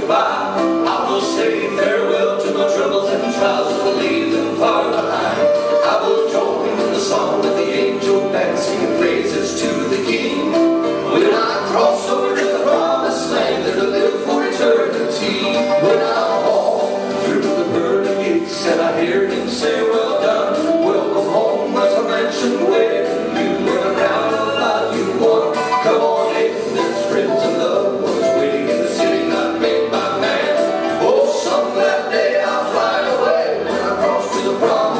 goodbye. I will say farewell to my troubles and trials, and leave them far behind. I will join in the song of the angel band, singing praises to the King. When I cross over to the promised land, there to live for eternity. When I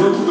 land.